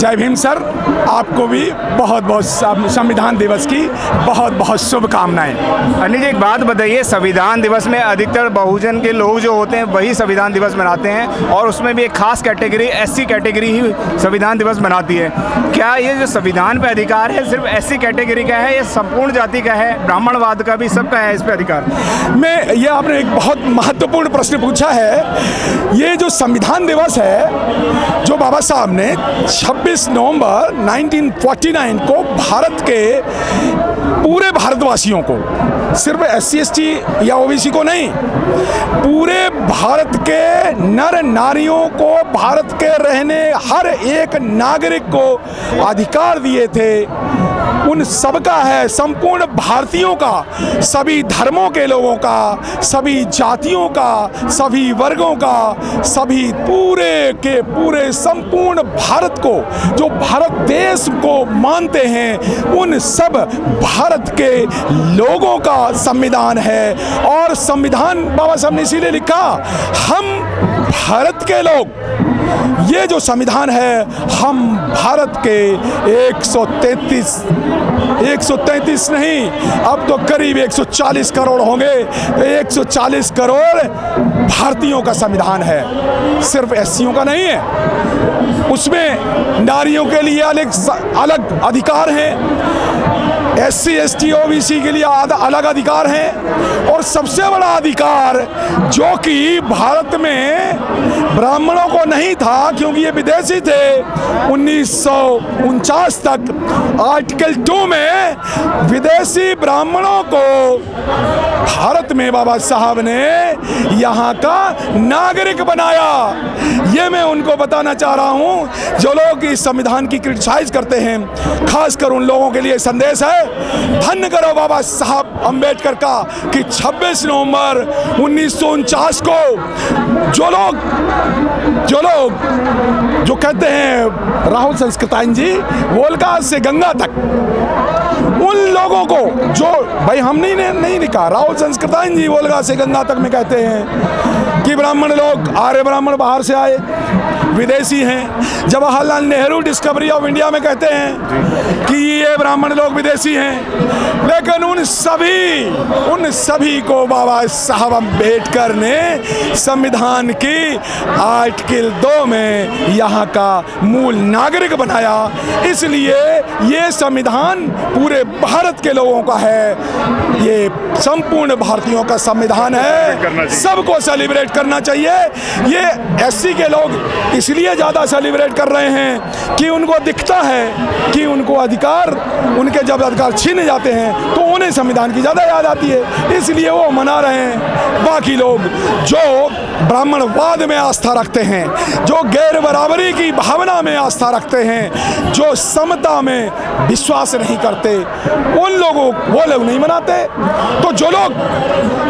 जय भीम सर आपको भी बहुत बहुत संविधान दिवस की बहुत बहुत शुभकामनाएँ। अनिल जी एक बात बताइए संविधान दिवस में अधिकतर बहुजन के लोग जो होते हैं वही संविधान दिवस मनाते हैं और उसमें भी एक खास कैटेगरी एससी कैटेगरी ही संविधान दिवस मनाती है। क्या ये जो संविधान पे अधिकार है सिर्फ़ एससी कैटेगरी का है या संपूर्ण जाति का है? ब्राह्मणवाद का भी सबका है इस पर अधिकार? मैं ये आपने एक बहुत महत्वपूर्ण प्रश्न पूछा है। ये जो संविधान दिवस है जो बाबा साहब ने 26 नवंबर 1949 को भारत के पूरे भारतवासियों को, सिर्फ़ एस सी या ओबीसी को नहीं, पूरे भारत के नर नारियों को, भारत के रहने हर एक नागरिक को अधिकार दिए थे। उन सबका है, संपूर्ण भारतीयों का, सभी धर्मों के लोगों का, सभी जातियों का, सभी वर्गों का, सभी पूरे के पूरे संपूर्ण भारत को, जो भारत देश को मानते हैं, उन सब भारत के लोगों का संविधान है। और संविधान बाबा साहब ने इसीलिए लिखा, हम भारत के लोग ये जो संविधान है, हम भारत के 133 133 नहीं, अब तो करीब 140 करोड़ होंगे। 140 करोड़ भारतीयों का संविधान है। सिर्फ़ एस का नहीं है। उसमें नारियों के लिए अलग अलग अधिकार हैं। S C S T O B C के लिए अलग अधिकार हैं। और सबसे बड़ा अधिकार जो कि भारत में ब्राह्मणों को नहीं था क्योंकि ये विदेशी थे। उन्नीस सौ उनचास तक आर्टिकल टू में विदेशी ब्राह्मणों को भारत में बाबा साहब ने यहाँ का नागरिक बनाया। ये मैं उनको बताना चाह रहा हूँ, जो लोग इस संविधान की क्रिटिसाइज करते हैं, खासकर उन लोगों के लिए संदेश है, धन्य करो बाबा साहब अंबेडकर का कि 26 नवंबर उन्नीस सौ उनचास को जो लोग जो लोग, जो कहते हैं राहुल संस्कृताइन जी, वोलगा से गंगा तक उन लोगों को जो, भाई हम नहीं नहीं लिखा। राहुल संस्कृताइन जी वोलगा से गंगा तक में कहते हैं कि ब्राह्मण लोग आर्य ब्राह्मण बाहर से आए, विदेशी हैं। Jawaharlal Nehru discovery of India में कहते हैं कि ये ब्राह्मण लोग विदेशी हैं। लेकिन उन सभी उन सभी को बाबा साहब अंबेडकर ने संविधान की आर्टिकल दो में यहाँ का मूल नागरिक बनाया। इसलिए ये संविधान पूरे भारत के लोगों का है। ये संपूर्ण भारतीयों का संविधान है। सबको सेलिब्रेट करना चाहिए। ये एससी के लोग इसलिए ज़्यादा सेलिब्रेट कर रहे हैं कि उनको दिखता है कि उनको अधिकार, उनके जब अधिकार छीने जाते हैं तो उन्हें संविधान की ज़्यादा याद आती है। इसलिए वो मना रहे हैं। बाकी लोग जो ब्राह्मणवाद में आस्था रखते हैं, जो गैर बराबरी की भावना में आस्था रखते हैं, जो समता में विश्वास नहीं करते उन लोगों वो लोग नहीं मनाते। तो जो लोग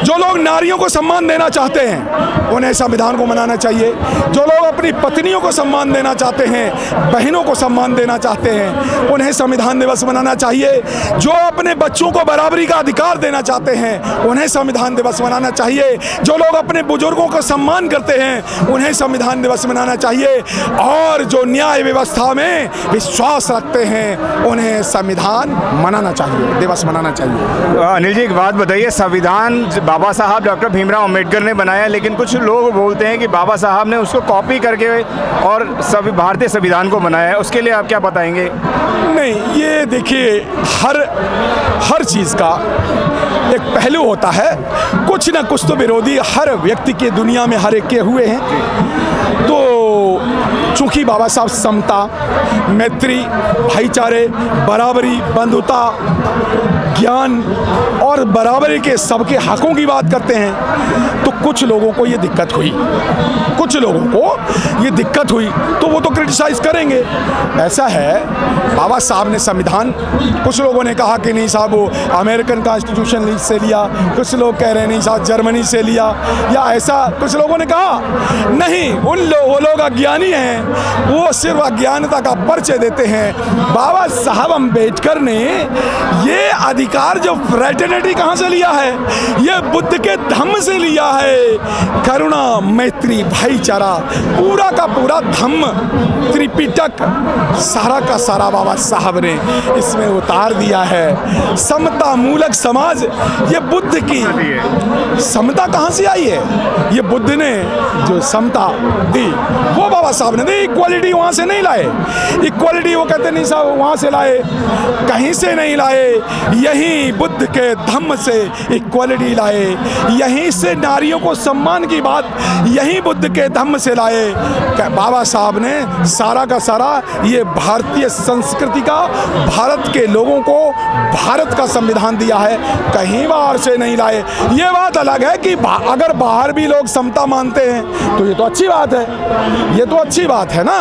जो लोग नारियों को सम्मान देना चाहते हैं, उन्हें संविधान को मनाना चाहिए। जो लोग अपनी पत्नियों को सम्मान देना चाहते हैं, बहनों को सम्मान देना चाहते हैं, उन्हें संविधान दिवस मनाना चाहिए। जो अपने बच्चों को बराबरी का अधिकार देना चाहते हैं, उन्हें संविधान दिवस मनाना चाहिए। जो लोग अपने बुज़ुर्गों को सम्मान करते हैं, उन्हें संविधान दिवस मनाना चाहिए। और जो न्याय व्यवस्था में विश्वास रखते हैं, उन्हें संविधान मनाना चाहिए दिवस मनाना चाहिए। अनिल जी एक बात बताइए संविधान बाबा साहब डॉक्टर भीमराव अंबेडकर ने बनाया लेकिन कुछ लोग बोलते हैं कि बाबा साहब ने उसको कॉपी करके और सभी भारतीय संविधान को बनाया है। उसके लिए आप क्या बताएँगे? नहीं ये देखिए हर हर चीज़ का एक पहलू होता है। कुछ ना कुछ तो विरोधी हर व्यक्ति के दुनिया में हर एक के हुए हैं। तो चूँकि बाबा साहब समता मैत्री भाईचारे बराबरी बंधुता ज्ञान और बराबरी के सबके हकों की बात करते हैं तो कुछ लोगों को ये दिक्कत हुई। कुछ लोगों को ये दिक्कत हुई तो वो तो क्रिटिसाइज करेंगे। ऐसा है बाबा साहब ने संविधान कुछ लोगों ने कहा कि नहीं साहब वो अमेरिकन कॉन्स्टिट्यूशन से लिया कुछ लोग कह रहे नहीं साहब जर्मनी से लिया या ऐसा कुछ लोगों ने कहा? नहीं उन लो, वो लोग अज्ञान अज्ञानी हैं। वो सिर्फ़ अज्ञानता का परिचय देते हैं। बाबा साहब अंबेडकर ने ये अधिकार जो फ्रेटर्निटी कहाँ से लिया है? ये बुद्ध के धम्म से लिया है। करुणा, मैत्री, भाईचारा, पूरा का पूरा धम्म, त्रिपिटक, सारा का सारा बाबा साहब ने इसमें उतार दिया है। समता मूलक समाज, ये बुद्ध की समता कहाँ से आई है? ये बुद्ध ने जो समता दी, वो बाबा साहब ने दी इक्वालिटी वहाँ से नहीं लाए। इक्वालिटी वो कहते नहीं साहब, वहाँ से लाए, कहीं से नहीं लाए, यहीं बुद्ध के धम्म से इक्वालिटी लाए, यहीं से नारियों को सम्मान की बात, यहीं बुद्ध के धम्म से लाए। बाबा साहब ने सारा का सारा ये भारतीय संस्कृति का, भारत के लोगों को भारत का संविधान दिया है, कहीं बाहर से नहीं लाए। ये बात अलग है कि अगर बाहर भी लोग समता मानते हैं तो ये तो अच्छी बात है। ये तो अच्छी बात है ना?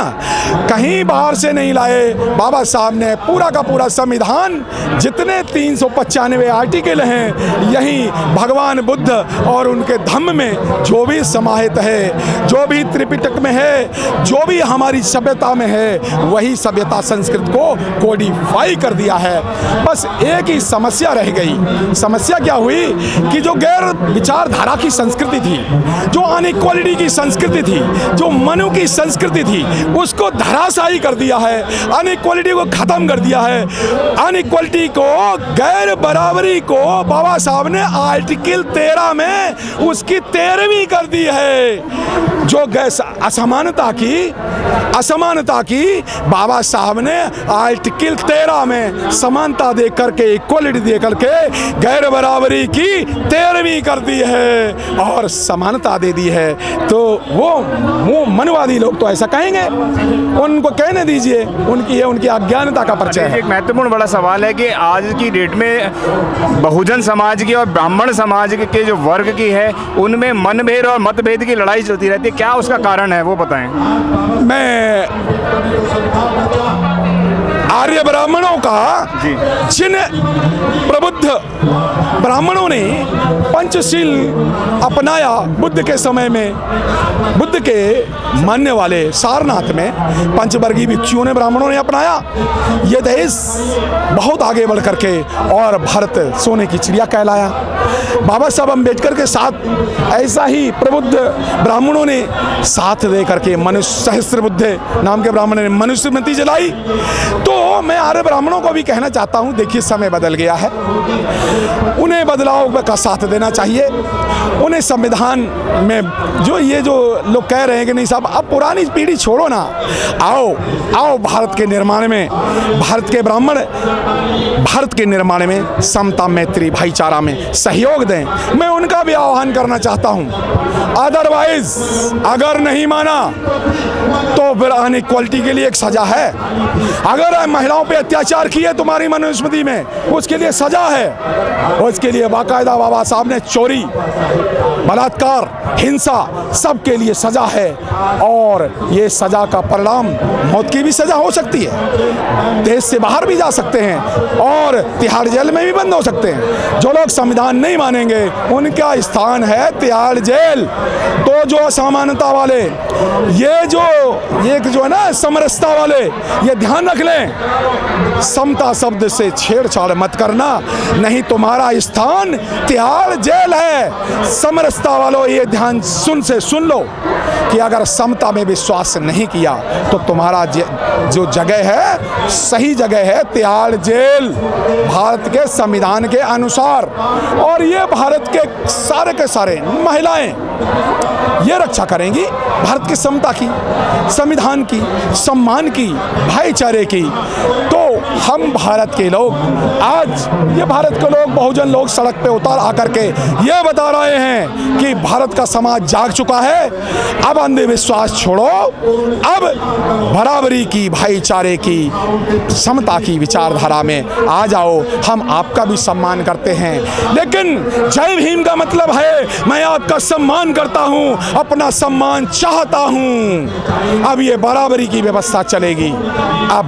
कहीं बाहर से नहीं लाए। बाबा साहब ने पूरा का पूरा संविधान, जितने तीन सौ पचानवे आर्टिकल हैं, यहीं भगवान बुद्ध और उनके धम्म में जो भी समाहित है, जो भी त्रिपिटक में है, जो भी हमारी सभ्यता में है, वही सभ्यता संस्कृत को कोडिफाई कर दिया है। बस एक ही समस्या रह गई। समस्या क्या हुई कि जो गैर विचारधारा की संस्कृति थी, जो अनइक्वालिटी की संस्कृति थी, जो मनु की संस्कृति थी। उसको धराशायी कर दिया है अनइक्वालिटी को खत्म कर दिया है। अनइक्वालिटी को, गैर बराबरी को बाबा साहब ने आर्टिकल तेरह में उसकी तेरहवीं कर दी है। जो गैस असमानता की असमानता की बाबा साहब ने आर्टिकल तेरह में समानता दे करके इक्वलिटी दे करके गैर बराबरी की तेरहवीं कर दी है और समानता दे दी है। तो वो वो मनवादी लोग तो ऐसा कहेंगे। उनको कहने दीजिए उनकी ये उनकी अज्ञानता का परिचय है। एक महत्वपूर्ण बड़ा सवाल है कि आज की डेट में बहुजन समाज की और ब्राह्मण समाज के जो वर्ग की है उनमें मनभेद और मतभेद की लड़ाई चलती रहती है। क्या उसका कारण है वो बताएँ। मैं आर्य ब्राह्मणों का जिन प्रबुद्ध ब्राह्मणों ने पंचशील अपनाया बुद्ध के समय में बुद्ध के मानने वाले सारनाथ में पंचवर्गीय भिक्षुओं ने ब्राह्मणों ने अपनाया। ये देश बहुत आगे बढ़ करके और भारत सोने की चिड़िया कहलाया। बाबा साहब अंबेडकर के साथ ऐसा ही प्रबुद्ध ब्राह्मणों ने साथ दे करके मनुष्य सहस्त्र बुद्ध नाम के ब्राह्मण ने मनुस्मृति जलाई। तो मैं आर्य ब्राह्मणों को भी कहना चाहता हूँ, देखिए समय बदल गया है। उन्हें बदलाव का साथ देना चाहिए। उन्हें संविधान में जो ये जो लोग कह रहे हैं कि नहीं साहब, अब पुरानी पीढ़ी छोड़ो ना। आओ आओ भारत के निर्माण में। भारत के ब्राह्मण, भारत के निर्माण में समता, मैत्री, भाईचारा में सहयोग दें। मैं उनका भी आह्वान करना चाहता हूँ। अदरवाइज़ अगर नहीं माना तो फिर अनइक्वालिटी के लिए एक सजा है। अगर महिलाओं पे अत्याचार किए तुम्हारी मनुस्मृति में। उसके लिए सजा है। उसके लिए बाकायदा बाबा साहब ने चोरी, बलात्कार, हिंसा सबके लिए सजा है। और ये सजा का परिणाम मौत की भी सजा हो सकती है। देश से बाहर भी जा सकते हैं और तिहाड़ जेल में भी बंद हो सकते हैं। जो लोग संविधान नहीं मानेंगे, उनका स्थान है तिहाड़ जेल। तो जो असमानता वाले, ये जो ये जो है ना, समरसता वाले, ये ध्यान रख लें। समता शब्द से छेड़छाड़ मत करना, नहीं तुम्हारा स्थान तिहाड़ जेल है। समरसता वालों, ये ध्यान सुन से सुन लो कि अगर समता में विश्वास नहीं किया तो तुम्हारा जो जगह है, सही जगह है, तिहाड़ जेल। भारत के संविधान के अनुसार। और ये भारत के सारे के सारे महिलाएँ ये रक्षा करेंगी भारत की समता की संविधान की सम्मान की भाईचारे की। तो हम भारत के लोग, आज ये भारत के लोग, बहुजन लोग सड़क पे उतार आकर के ये बता रहे हैं कि भारत का समाज जाग चुका है। अब अंधविश्वास छोड़ो। अब बराबरी की, भाईचारे की, समता की विचारधारा में आ जाओ। हम आपका भी सम्मान करते हैं। लेकिन जय भीम का मतलब है, मैं आपका सम्मान करता हूँ, अपना सम्मान चाहता हूँ। अब ये बराबरी की व्यवस्था चलेगी। अब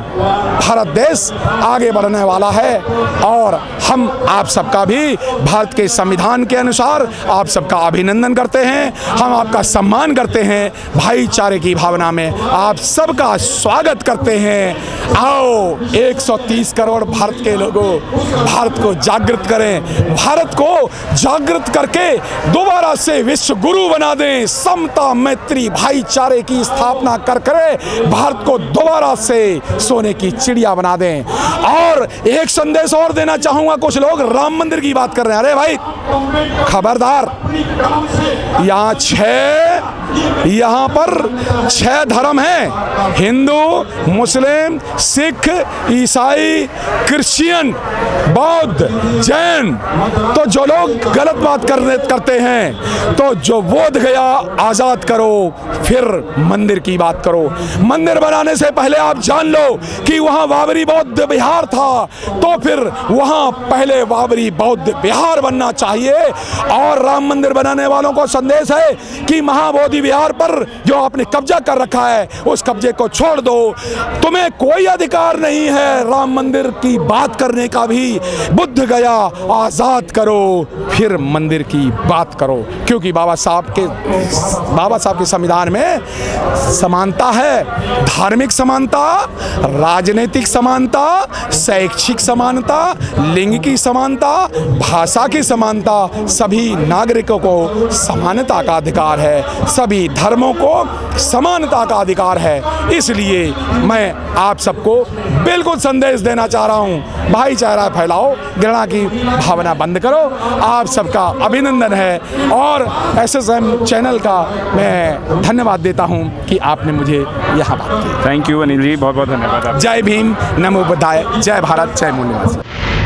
भारत देश आगे बढ़ने वाला है। और हम आप सबका भी भारत के संविधान के अनुसार आप सबका अभिनंदन करते हैं। हम आपका सम्मान करते हैं। भाईचारे की भावना में आप सबका स्वागत करते हैं। आओ 130 करोड़ भारत के लोगों, भारत को जागृत करें। भारत को जागृत करके दोबारा से विश्व गुरु बना दें। समता, मैत्री, भाईचारे की स्थापना कर, करे। भारत को दोबारा से सोने की चिड़िया बना दें। और एक संदेश और देना चाहूँगा। कुछ लोग राम मंदिर की बात कर रहे हैं। अरे भाई, खबरदार। यहाँ छह यहाँ पर छह धर्म हैं। हिंदू, मुस्लिम, सिख, ईसाई, क्रिश्चियन, बौद्ध, जैन। तो जो लोग गलत बात कर करते हैं तो जो बोध गया, आज़ाद करो, फिर मंदिर की बात करो। मंदिर बनाने से पहले आप जान लो कि वहाँ बाबरी बौद्ध बिहार था तो फिर वहाँ पहले बाबरी बौद्ध बिहार बनना चाहिए। और राम मंदिर बनाने वालों को संदेश है कि महाबोधि विहार पर जो आपने कब्जा कर रखा है, उस कब्जे को छोड़ दो। तुम्हें कोई अधिकार नहीं है। राम मंदिर की बात करने का भी बुद्ध गया, आज़ाद करो। फिर मंदिर की बात करो, क्योंकि बाबा साहब के, बाबा साहब के संविधान में समानता है। धार्मिक समानता, राजनीतिक समानता, शैक्षिक समानता लिंग की समानता, भाषा की समानता, सभी नागरिकों को समानता का अधिकार है। सभी धर्मों को समानता का अधिकार है। इसलिए मैं आप सबको बिल्कुल संदेश देना चाह रहा हूँ भाईचारा फैलाओ घृणा की भावना बंद करो। आप सबका अभिनंदन है और एस एस एम चैनल का मैं धन्यवाद देता हूँ कि आपने मुझे यहाँ बात की। थैंक यू अनिल जी बहुत बहुत धन्यवाद जय भीम। नमो बुद्धाय। जय भारत। जय मूल्यवासी